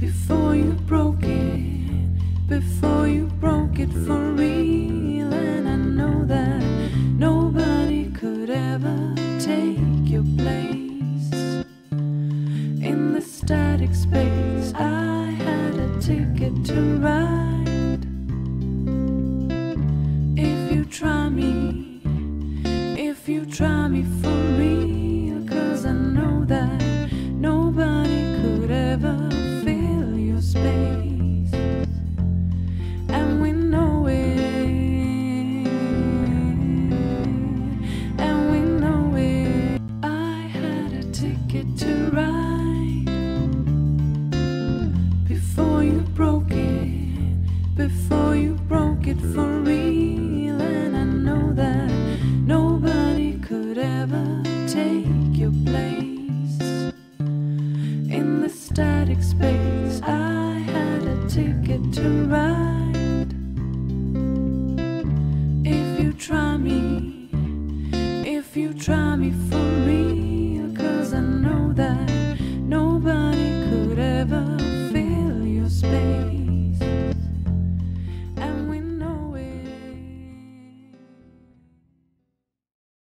before you broke it, before you broke it for real. And I know that nobody could ever take your place in the static space. I had a ticket to ride. If you try me, if you try me for ever fill your space. And we know it, and we know it. I had a ticket to ride before you broke it, before you broke it for real. Static space. I had a ticket to ride. If you try me, if you try me for.